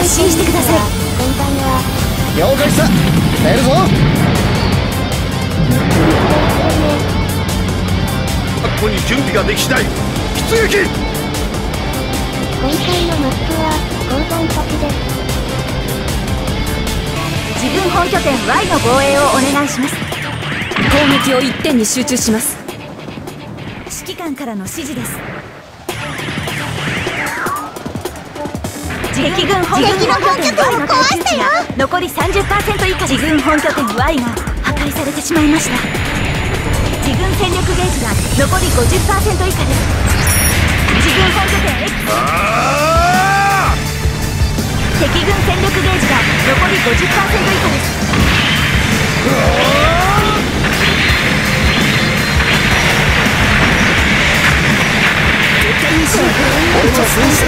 安心してください。先輩は了解した。出るぞ。ここに準備ができ次第。出撃。今回のマップは鉱山先で。す自分本拠点 Y の防衛をお願いします。攻撃を一点に集中します。指揮官からの指示です敵軍本拠点 Y の耐久値が残り30%以下。自軍本拠点 Y が破壊されてしまいました。自軍戦力ゲージが残り50%以下です。自軍本拠点 X あ敵軍戦力ゲージが残り50%以下です。俺は戦士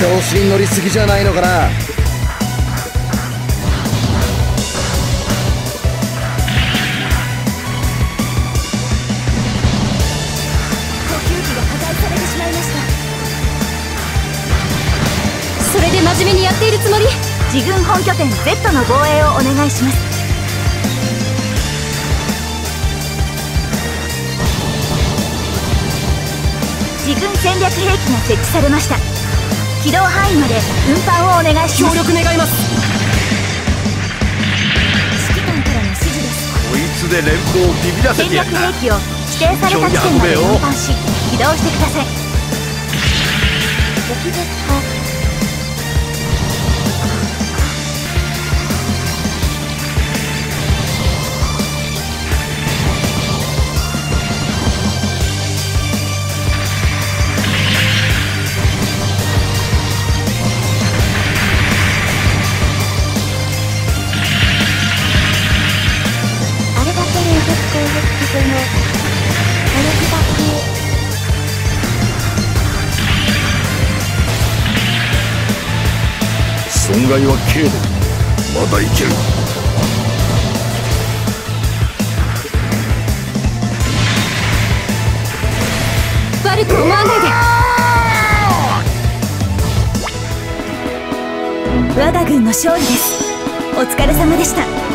調子に乗りすぎじゃないのかな。呼吸器が破壊されてしまいました。それで真面目にやっているつもり？自軍本拠点 Z の防衛をお願いします。自軍戦略兵器が設置されました。起動範囲まで運搬をお願いします。協力願います。指揮官からの指示です。こいつで連邦をビビらせ戦てやるな。略兵器を指定された地点まで運搬し起動してください損害は軽度。まだいける。悪く思わないで。我が軍の勝利です。お疲れ様でした。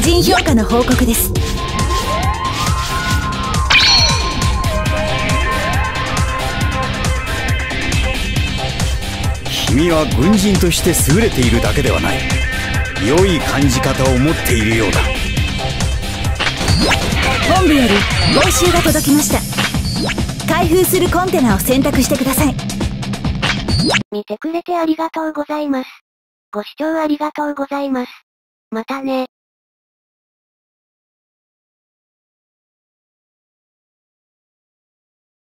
個人評価の報告です君は軍人として優れているだけではない良い感じ方を持っているようだ本部より報酬が届きました開封するコンテナを選択してください見てくれてありがとうございます。ご視聴ありがとうございます。またね。